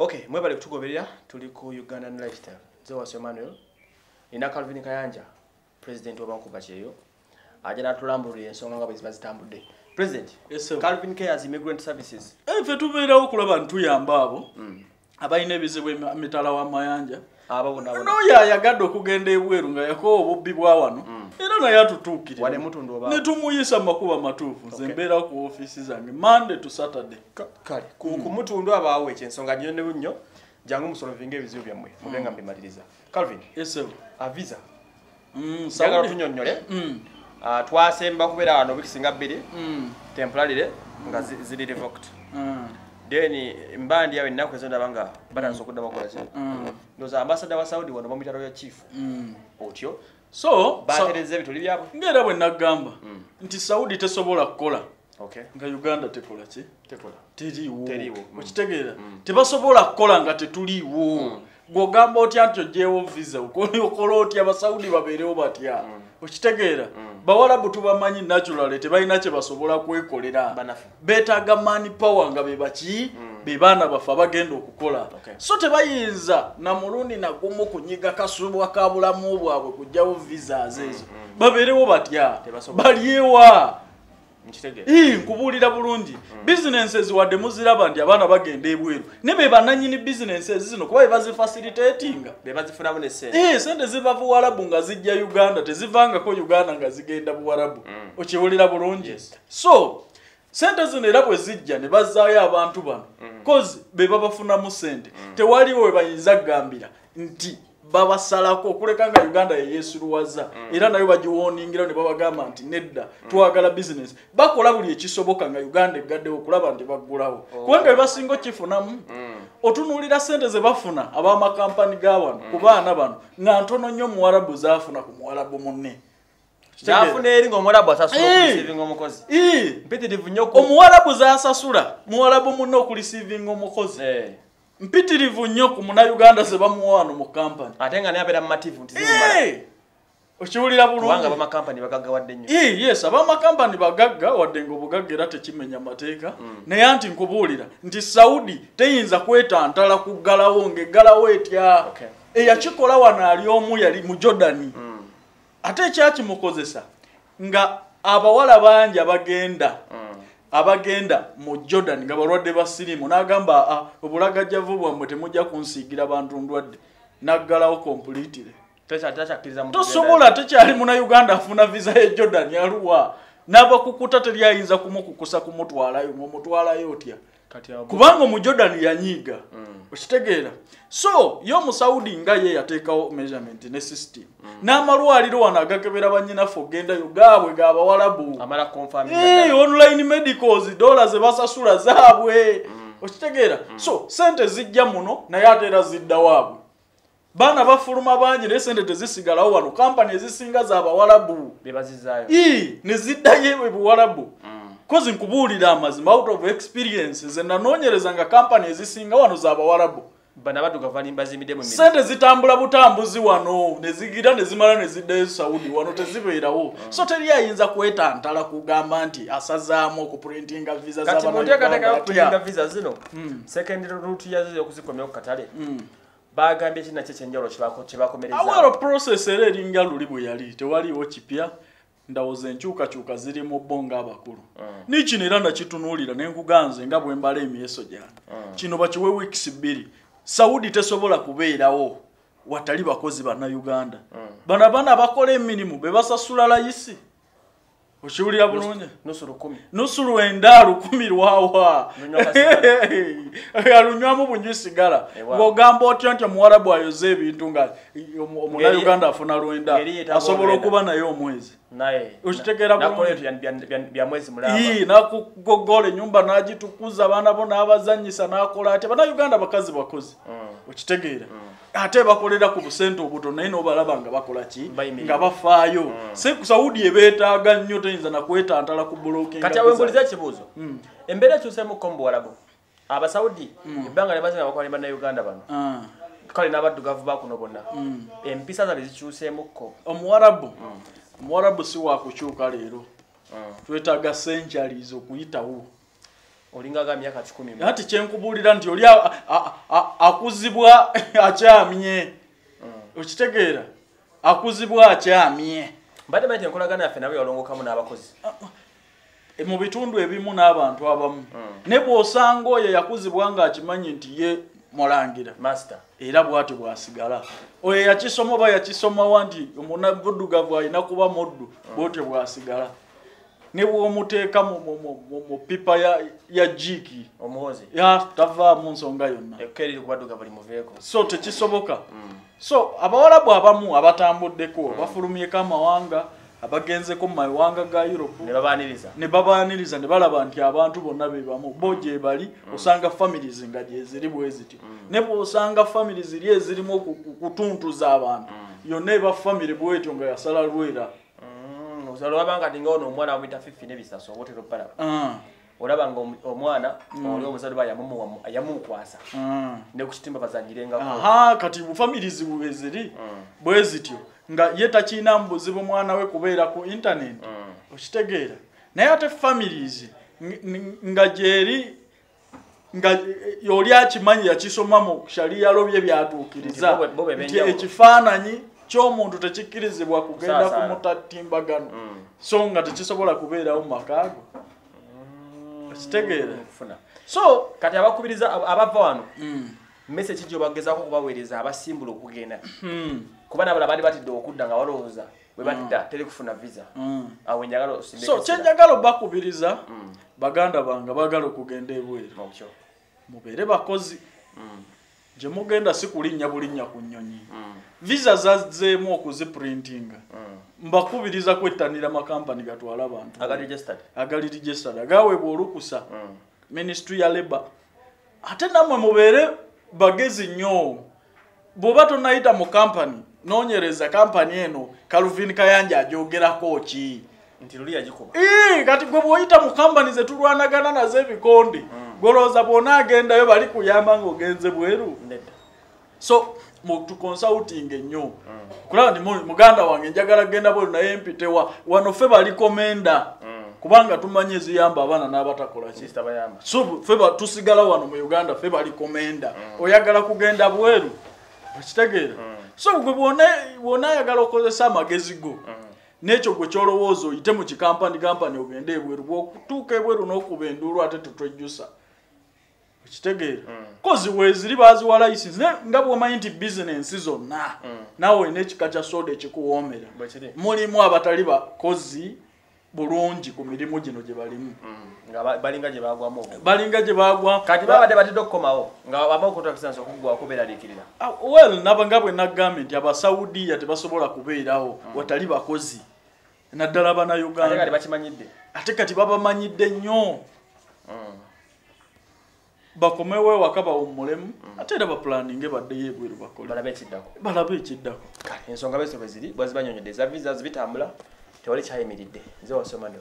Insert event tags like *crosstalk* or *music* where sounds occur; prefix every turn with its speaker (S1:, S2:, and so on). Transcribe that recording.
S1: okay mwebale kutugoberera tuli ku ugandan lifestyle. Nze wasi emmanuel nina calvin kayanja president wabankuba kyeyo ajja natulambulira ensonga nga bwe ziba zitambudde. President
S2: Yes, sir.
S1: calvin cares immigrant services.
S2: Ffe tubeerawo okulaba ntuyamba abo abalina ebizibu emitala w'amayanja
S1: abo bonabona
S2: n'oyo ayagadde okugenda ebweru nga yakowa obubbi bwa wano era naye atutuukirira.
S1: Wadde mutundu oba-
S2: ne tumuyisa mu makuba matuufu nze mbeera ku ofiisi zange monday to saturday.
S1: Kale ku ku mutundu abaawo ekyensonga nnyo ne nnyo jangu musolovinga ebizibu byammwe mube nga mbimaliriza. Calvin
S2: esebo
S1: a visa
S2: Mm,
S1: njagala tunyonnyole
S2: Mm,
S1: Ah, twasemba kubeera wano wikisinga bbiri
S2: mm,
S1: temporarire nga zi- ziri revoked.
S2: Mm,
S1: then mbandi yawe ennaku ezo ndaba nga batansa okuddamu okukola ki?
S2: Mm,
S1: ndowooza ambasada wa saudi wano bamuyitalo ya chief.
S2: Mm.
S1: otyo
S2: so
S1: batereza ebituli byabwe?
S2: Ng'era bwe nagamba nti saudi tesobola kukola.
S1: Okay
S2: nga uganda tekola ki? Teriiwo.
S1: Teriiwo, mm.
S2: okitegeera. Tebasobola kukola nga tetuliiwo. Gwogamba otya nti ogyewo visa okola otya? Abasaudi babeerewo batya? Okitegeera bawalabu tubamanyi naturally tebalina kye basobola kwekolera. Beetaaga mani power nga be baki be baana baffe abagenda okukola.
S1: Okay.
S2: so tebayinza na mulundi nagumu kunyiga kasubwa ka bulamu bwabwe kugyawo visas ezo. Babeerewo batya? Balyewa nkubuulira bulungi. Businesses wadde muziraba nti abaana bagenda ebweru. Ne be bannanyini businesses zino kuba be bazifacilitatinga
S1: be bazifunamu ne sente
S2: ziva buwarabu nga zijja uganda tezivangako uganda nga zigenda buwarabu. Okiwulira bulungi? So sente zino era bwe zijja ne bazzaayo abantu bano kozi be babafunamu sente tewaliwo we bayinza kugambira nti babasalako okuleka nga uganda yeyeesuluwaza era nayo bagiwoningirawo ne babagamba nti nedda twagala bizinesi bakola buli ekisoboka nga uganda eggaddewo okulaba nti baggulawo. Kubanga be basinga okifunamu otunuulira sente ze bafuna ab'amakampani ga wano ku baana bano nga ntono nnyo muwarabu zaafuna ku muwarabu munne.
S1: Kyafuna eri ngaomwalabu asasula
S2: Eh.
S1: okulisivinga omukozi. Mpitirivu nnyo
S2: omuwarabu zaasasula muwarabu munne okulisivinga omukozi. Mpitirivu nnyo ku munauganda ze bamuwa wano mu kampani.
S1: Ate nga naye abeera mu mativu nti
S2: okiwulira bulungi.
S1: Bamakampani bagaggawadde nnyo.
S2: Ii, yes abamakampani bagagga wadde nga obugagga era tekimenya mateeka. Naye anti nkubuulira nti saudi teyinza kwetantala kuggalawo ng'eggalawo etya? Eyakikola wano ali omu yali mu jordani. Ate ekyakimukozesa nga abawala bangi abagenda abagenda mu jordan nga balwadde ba sirimu n'agamba "Ah, obulagajjavu bwammwe temujja kunsiigira bantu ndwadde. Naggalawo
S1: mu
S2: tosobola tekyali munauganda afuna visa ye jordan aluwa n'abakukuta teri ayinza kumukukusa kumutwalayo ng'omutwalayo otya kubanga omu jordan yanyiiga okitegeera. So ye omusaudi nga ye yateekawo measurement ne system. N'amalwaliro wano agakebera banyinafe ogendayo gaabwe gaabawalabu Hey, online medicals dola ze basasula zaabwe. Okitegeera. So sente zijja muno naye ate era zidda waabwe. Baana bafuluma bangi naye sente tezisigalawo wano. Kampani ezisinga zabawalabu ii ne ziddayo ebwe buwalabu kozi nkubuulira amazima out of experience ze nanoonyereza nga kampani ezisinga wano zabawalabu sente zitambula butambuzi wano nezigira nezimala neziddayo saudi wano tezibeerawo. So teri ayinza kwetantala kugamba nti asazaamu okuprintinga visa
S1: kati
S2: z'Abanauganda
S1: munteekateeka
S2: atya.
S1: kulinga visa zino secondary route yazo okuzikomya ku katale bagambye kinakyo ekyenjawulo kyebako- kyebakomereza
S2: awero process era eringa luli bwe yali tewaliiwo kipya ndowooza enkyukakyuka ziri mu bo ng'abakulu. Nikino era nakitunuulira nenkuganze nga bwe mbala emyeso gyange kino bakiwe wiikisi bbiri. Saudi tesobola kubeerawo watali bakozi bannayuganda bano abaana abakola emirimu be basasula layisi. Okiwulira bulungi?
S1: Nusu lukumi
S2: nusu lwenda lukumi lwawa. *laughs* alunywamu bunywisigala
S1: Ewa.
S2: ng'ogamba otya nti omuwarabu ayoze ebintu nga omu- omunauganda afuna lwenda asobola okuba naye omwezi? Okitegeera nakugogola enyumba n'agitukuza abaana bo n'abazanyisa n'akola atya? Bannayuganda bakazi bakozi. Okitegeera. Ate bakolera ku busente obuto naye n'obalaba nga bakola ki? Nga bafaayo. Se- saudi ebeetaaga nnyo teyinza nakwetantala ku bulokinga
S1: kati awe mbuliza ekibuuzo. Embeera ekyusemuko mu buwalabu abasawudi ebbanga lye bazinga bakola ne bannayuganda bano.
S2: Ah.
S1: kale n'abaddugavu bakuno bonna. Empisa zaabwe zikyuseemukko
S2: omuwarabu omuwarabu si wakukyuka leero. Twetaaga centuries okuyitawo.
S1: Olingaga myaka kikumi
S2: ati kyenkubuulira nti oli akuzibwa *laughs* akyamye. Okitegeera akuzibwa akyamye.
S1: Mbadde manyi enkolagana yaffe nabo yalongokamu n'abakozi.
S2: E, mu bitundu ebimu n'abantu abamu ne bw'osanga oyo yakuzibwa ng'akimanyi nti ye mulangira
S1: master.
S2: Era bw'ati bw'asigala. Oyo yakisoma oba yakisomawa nti omunabuddugavu alina kuba muddu bw'otyo bw'asigala. Ne bw'omuteeka mu- pipa ya- ya jiiki. Tavaamu nsonga yonna.
S1: Ekka eriri kubadduga buli muveeko
S2: so tekisoboka. So abawalabu abamu abatambuddeko bafulumyeko amawanga abagenzeko mu mawanga ga europe.
S1: Ne babaaniriza.
S2: Ne balaba nti abantu bonna be bamu. Bo gye bali osanga families nga gyeziri bwe zityo ne bw'osanga families ziri ezirimu oku- ku- kutuntuza abantu yonna eba famire bwetyo nga yasala lwera.
S1: Olaba nga tinga ono omwana bamuyita fifi nebisaso oba otera opalaba
S2: Ah,
S1: olaba nga omwana oli omuzadde yamumukwasa
S2: ah.
S1: ne ku kitimba bazanyirengako
S2: kati bufamirizi bwe ziri bwe zityo nga ye takiina mu buzibu mwana we kubeera ku intaneti okitegeera. Naye ate families ng- ng- nga gyeri nga oli akimanyi yakisoma mu shaliyalo bye byatuukiriza
S1: Nti
S2: ekifaananyi ky'omuntu tekikkirizibwa kugenda ku mutatimbagano so nga tekisobola kubeerawo mu makaago okitegeera.
S1: Okufuna.
S2: So
S1: kati abakubiriza ab- abava wano
S2: mm,
S1: message gyobagezaako okubaweereza abasimbula okugenda.
S2: Mm,
S1: kuba nabala bali batidde okudda nga balowooza bwe badda teri kufuna visa.
S2: Mm.
S1: awe njagala
S2: so kyenjagala obakubiriza
S1: Mm,
S2: baganda bange baagala okugenda ebweru. Mubeere bakozi.
S1: Mm,
S2: gye mugenda si kulinnya bulinnya ku nnyonyi.
S1: Mm,
S2: visa zazzeemu okuziprintinga.
S1: Mm.
S2: mbakubiriza kwettanira makampani gatwala abantu.
S1: Registered?
S2: Agali registered. Agaweebwa olukusa
S1: Mm,
S2: ministry ya labor ate nammwe mubeere bagezi nnyo. Bw'oba tonayita mu kampani noonyereza kampani eno kaluvin kayanja ajogerako ki
S1: nti luli yagikuba
S2: kati gwe bw'oyita mu kampani zetulwanagana nazo ebikonde golowooza bw'onaagendayo bali kuyamba ng'ogenze bweru. So mu tuconsulting ennyo kulaba nti mu- muganda wange njagala genda bweru naye mpitewa wano ffe bali komenda kubanga tumanyi eziyamba abaana n'abatakola ki? So ffe tusigala wano mu uganda ffe bali komenda oyagala kugenda bweru? Okitegeera so gwe bw'ona- bw'onaayagala okozesa amagezi go. N'ekyo gwe kyolowooza oyite mu kikampani kampani ogende ebweru bw'okutuuka ebweru n'okuba enduulu ate tetwejjusa. Okitegeera kozi weeziri baaziwa license nga bw'omanyi nti bizinensi zonna naawe olina ekika kya soda ekikuwoomera. Mulimu abatali bakozi bulungi ku mirimu gino gye balimu.
S1: Ba- balinga gye bagwamu
S2: balinga gye bagwa
S1: kati babadde batidde okukomawo nga bama contractance okuggwako beeraliikirira
S2: Ah, well naba nga bwe nagambye nti abasaudiya tebasobola kubeerawo watali bakozi. Naddala bannayuganda
S1: bakimanyidde.
S2: Ate kati babamanyidde nnyo. Bakomewo ewaka bawummulemu ate era bapulaninge baddeyo ebweru bakole
S1: balabe ekiddako. Ensonga bezo bwe ziri bwazibanyonyodde eza visa zibitambula tewali kyayimiridde nze wasomano